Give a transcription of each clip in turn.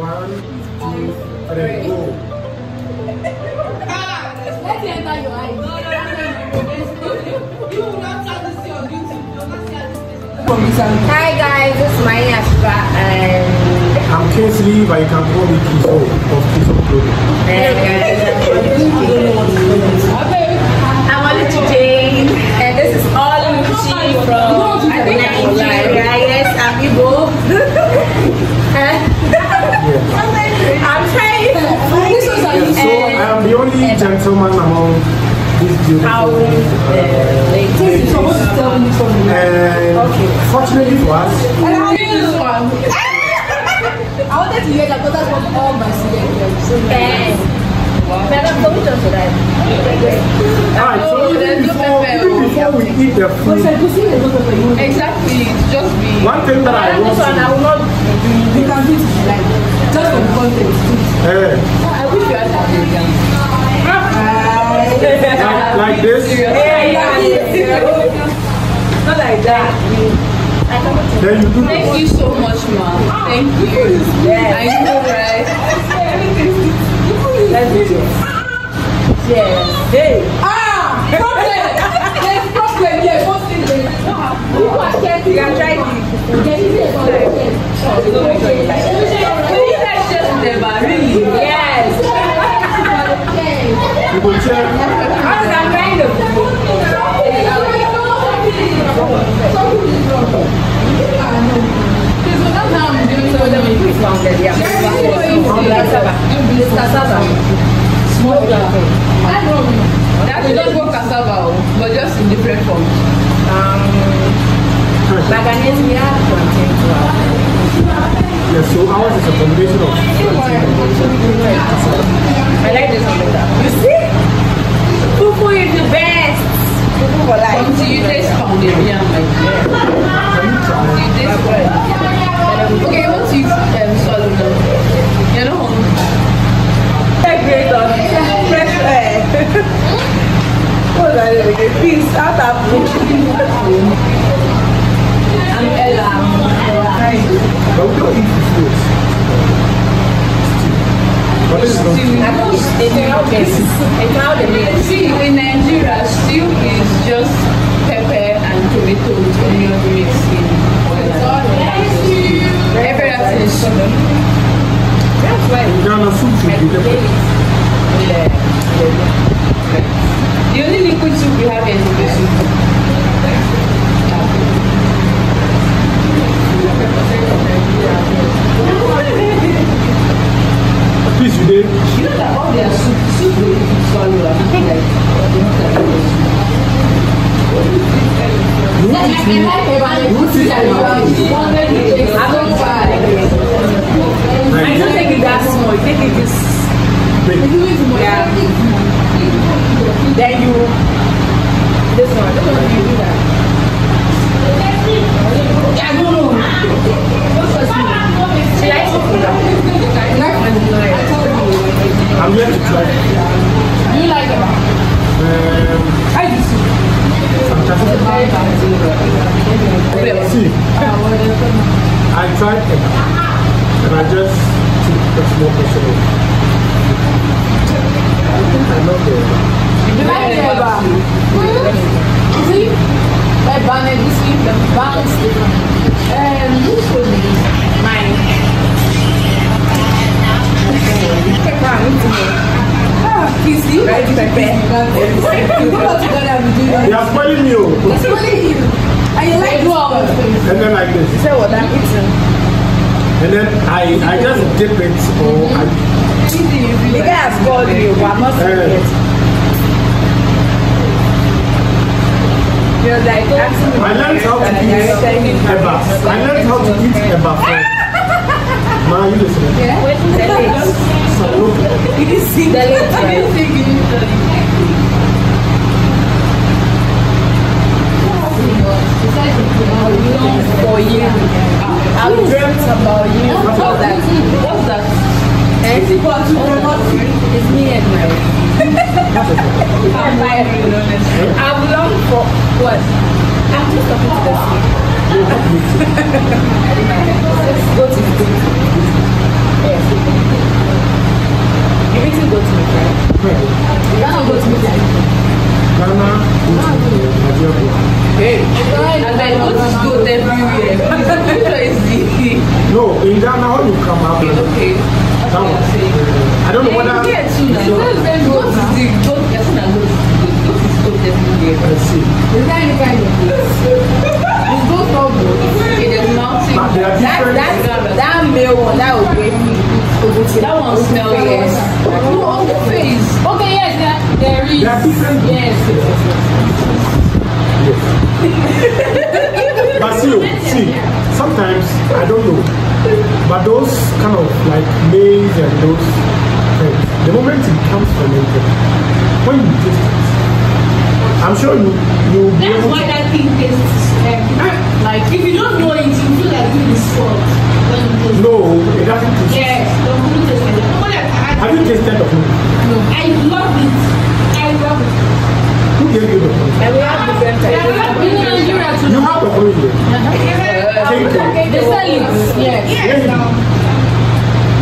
One, two, three, go. Let's enter your eyes. You will not tell this on YouTube. You will not see how this is. Hi guys, this is my Ashra and I'm Kingsley, but you can call me Kiso of Kiso Clothing. I'm Oluchi Jane and this is Oluchi from Nigeria. Yes, I'm Igbo. only gentleman among these beautiful How uh, You're supposed to tell me this one. And fortunately for us, And I knew this one. I wanted to hear that because that's what all my students do. So Yes. Madam, so which one should I? alright, so even before, even before we eat the food, it's like, you see, there's no pepper. You want- Exactly. Just be. one thing that I Madam, want this one I will not be You can do it if you like. Just for the context. uh, I wish you had that again. Like, like this, Yeah, yeah, yeah. Not like that. I come to then you do Thank you so much, ma. Thank you. Yes. I know, right? Let's do this. Yes. Hey. Ah! Problem! There's problem here. One thing there. People are scared. You can try this. There is a problem. You guys just never really. Yes. you go check. Please, but that's how I'm doing So let me put it on there. Yeah. Cassava. It's cassava. Small flour. That is just what cassava, oh, but just in different form. Um, Maganese, we have plantain. Yeah, so ours is a combination of I like this one better. You see? Fufu is the best. Fufu for life. Until you taste pounded yam like that. You taste Okay, what you um, swallow? You're not hungry. Take great on fresh air. What's that? A piece out of I'm Ella. But we don't eat the food. But this is not I think it's it's how they it's how they make it. See, in Nigeria, stew is just pepper and tomato with onion mixed in oil. Every other thing is. That's why in Ghana food should be different. The only liquid soup we have is the soup. Please, you did. You know that all their soup, soup they eat with swallow, I feel like they not like this. You won't eat me. You won't eat me. I don't try. I don't take it that small. Take it this. Yeah. Then you this one. This one you do that. I don't know. She likes it. I'm here to try. You like it? Um, I do too. Fantastic. See, I tried it, and I just took a small portion of it. I love it. You like it, Eba? You see? Like Banner, this week, the. Um, who's for? Mine. Ah, you see? Right, pepper. You put us together and we do They that. are spoiling oh. It's only you. And you like do our face. And then like this, Say what I'm eating. and then I I just dip it or I The guy has called you, but I'm not saying it. You're like asking me. I learned how to and eat you're telling me eba. I learned how to eat eba first. Ma, you listen. Yeah? Wait, the legs. So look, You didn't see the legs, I've longed for what? I'm just talking to the sea. go to the sea. Yes. You need to go to the right? You need to go to the sea. Hey, and I go to school everywhere. Which one No, in Ghana, you come up. Okay. okay. There is. Are different. Yes, yes, yes. But see, see, sometimes I don't know. But those kind of like maize and those things, the moment it comes from fermented, when you taste it, I'm sure you you That's why that thing tastes um, like if you don't know it, you feel like it is salt when you taste it. No, it doesn't taste. Yes, Have you tasted the food? I love it. I love it. Who gave you the food? And we have different types. In Nigeria too. You have the food here. Thank you. They sell it. Yes. Yes, now.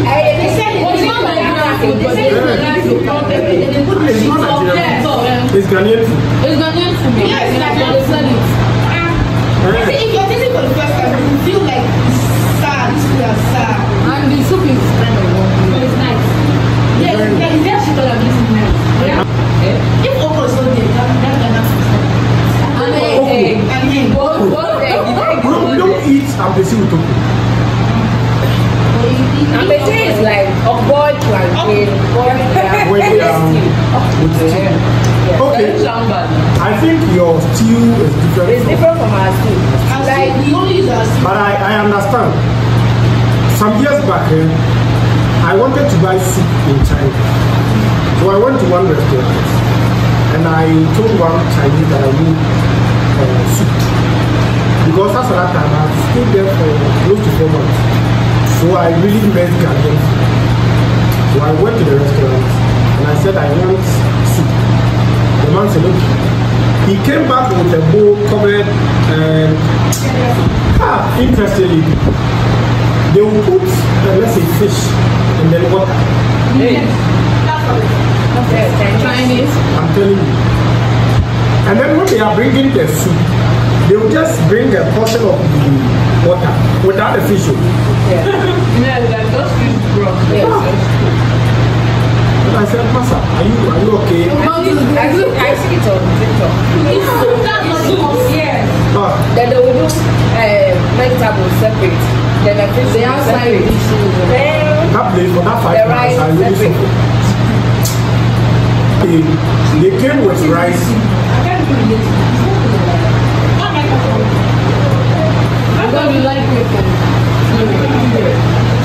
Hey, They said it. It's not Nigerian food, but They they said sell it. it. They put the It's not up Nigerian. there. It's Ghanaian food. It's Ghanaian food. Yes, Nigerian they sell it. They say if you're tasting for the first time, you feel like it's sour. This food is sour. And the soup is kind of But it's nice. Yes, yeah, it's just sugar that makes it nice. Yeah. If okra is not there, that that Ghana food is not there. And Okay. egg. And then both both egg, the egg We don't, we don't eat ampesi with tofu. And the thing is like a boiled plantain, boiled yam. With, um, with stew. Okay, I think your stew is different. It's from- different from our stew. as Like we only use our But I, I understand. Some years back, eh, I wanted to buy soup in China. So I went to one restaurant and I told one Chinese that I need uh, soup. Because that's that time I stayed there for close to four months. So I really met Ghanaian food. So I went to the restaurant and I said I want soup. The man said okay. He came back with a bowl covered and Ah, interestingly, they will put, uh, let's say, fish and then water. Chinese. I'm telling you. And then when they are bringing the soup, they will just bring a portion of the water without the fish. oh. Yeah, like those fish broth. And I said, Master, are you are you okay? I see I see it on TikTok. That's not soup. Yes. Ah, Then they will do uh, vegetables separate. Then the fish They will have be side separate. dishes. Then that place for that five The rice I really separate. suffered. They, they came with rice. I can't do it. Not my cup of tea. I thought you like it.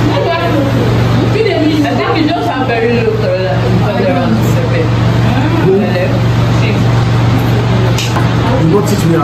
Why do I have to do? Feed them in. I think you just have very low tolerance intolerance to separate. Hello? See. You not teach me